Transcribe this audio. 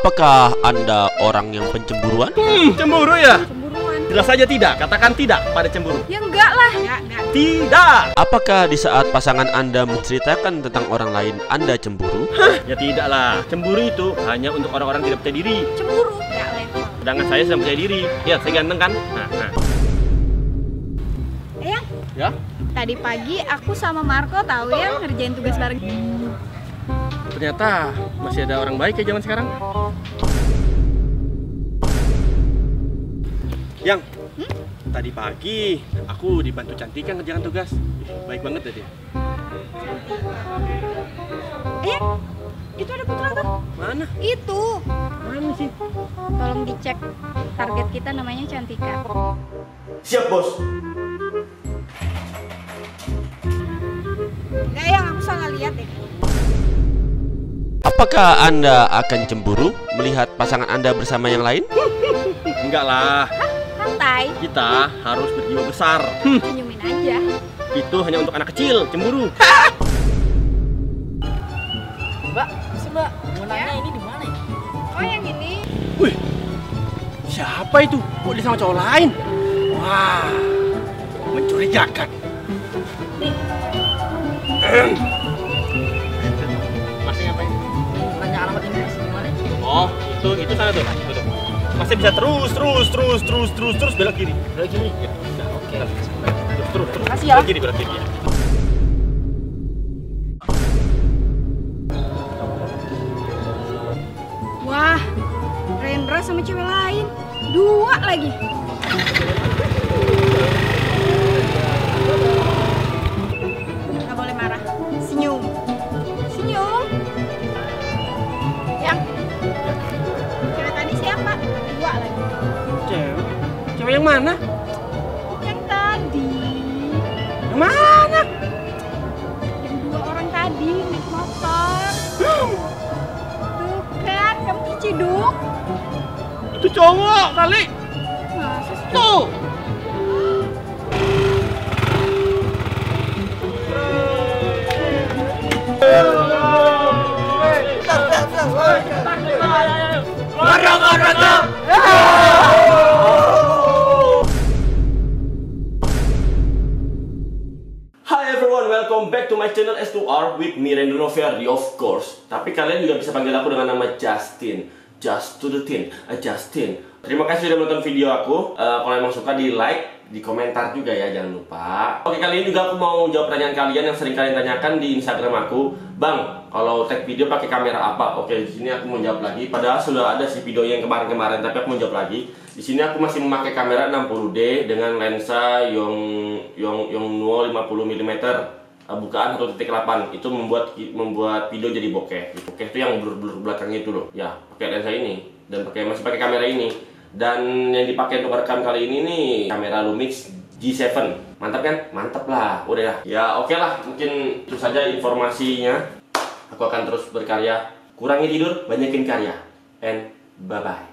Apakah Anda orang yang pencemburuan? Hmm, cemburu ya? Cemburuan. Jelas saja tidak. Katakan tidak pada cemburu. Ya enggak lah. Enggak, enggak. Tidak. Apakah di saat pasangan Anda menceritakan tentang orang lain Anda cemburu? Ya tidak lah. Cemburu itu hanya untuk orang-orang tidak percaya diri. Cemburu. Enggak level. Sedangkan saya sedang percaya diri. Ya, saya ganteng kan? Nah, nah. Eyang, Ya? tadi pagi aku sama Marco tahu ya ngerjain tugas bareng. Ternyata masih ada orang baik ya zaman sekarang. Yang tadi pagi aku dibantu Cantika ngerjakan tugas. Baik banget ya dia. Eyang, itu ada putra tuh. Mana? Itu. Mana sih? Tolong dicek target kita namanya Cantika. Siap bos. Enggak yang aku salah lihat deh. Apakah Anda akan cemburu melihat pasangan Anda bersama yang lain? Enggak lah. Santai, Kita harus berjiwa besar. Hmm, senyumin aja. itu hanya untuk anak kecil, cemburu. Mbak, sih mbak, mau nanya ini di mana ya? Oh yang ini. Wih, siapa itu? Kok dia sama cowok lain? Wah, mencurigakan. Masih Itu itu sana tuh. Masih bisa terus, terus, terus, terus, terus, terus belok kiri. Belok kiri. Ya, udah, oke. Terus, terus, terus. Makasih ya. Belok kiri, belok kiri. ya. Wah, Rendra sama cewek lain. Dua lagi. Boleh marah. Senyum. Senyum. Yang. Dua lagi. Cewek? Cewek yang mana? Yang tadi. Yang mana? Yang dua orang tadi naik motor. Tuh kan, kamu diciduk. Itu cowok kali. Masa sih? Tuh. Channel S2R with me Randy Noviardi of course. Tapi kalian juga bisa panggil aku dengan nama Justin. Just to the tin, uh, Justin. Terima kasih sudah menonton video aku. Uh, kalau emang suka di like, di komentar juga ya, jangan lupa. Oke kali ini juga aku mau jawab pertanyaan kalian yang sering kalian tanyakan di Instagram aku. Bang, kalau tag video pakai kamera apa? Oke, di sini aku mau jawab lagi. Padahal sudah ada sih video yang kemarin-kemarin, tapi aku mau jawab lagi. Di sini aku masih memakai kamera 60D dengan lensa Yong Yong Yongnuo 50 mm bukaan 1.8 itu membuat membuat video jadi bokeh. Bokeh itu yang blur-blur belakangnya itu loh. Ya, pakai lensa ini dan pakai masih pakai kamera ini. Dan yang dipakai untuk rekam kali ini nih kamera Lumix G7. Mantap kan? Mantap lah. Udah ya. Ya, oke lah. Mungkin itu saja informasinya. Aku akan terus berkarya. Kurangi tidur, banyakin karya. And bye bye.